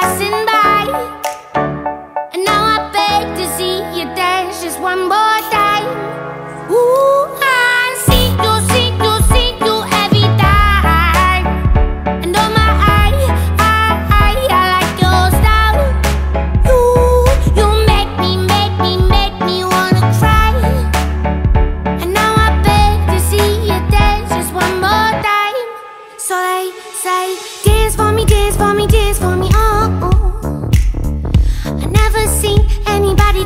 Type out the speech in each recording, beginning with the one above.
passing by. And now I beg to see you dance just one more time. Ooh, I see you, see you, see you every time. And oh my, I, I, I, like your style. You, you make me, make me, make me wanna cry. And now I beg to see you dance just one more time. So they say, dance for me, dance for me, dance for me,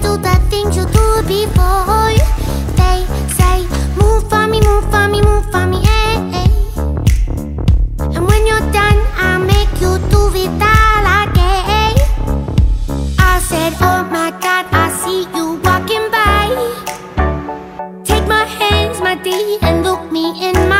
do the things you do before. They say, move for me, move for me, move for me, eh. eh. And when you're done, I'll make you do it all again. I said, oh my God, I see you walking by. Take my hands, my D, and look me in my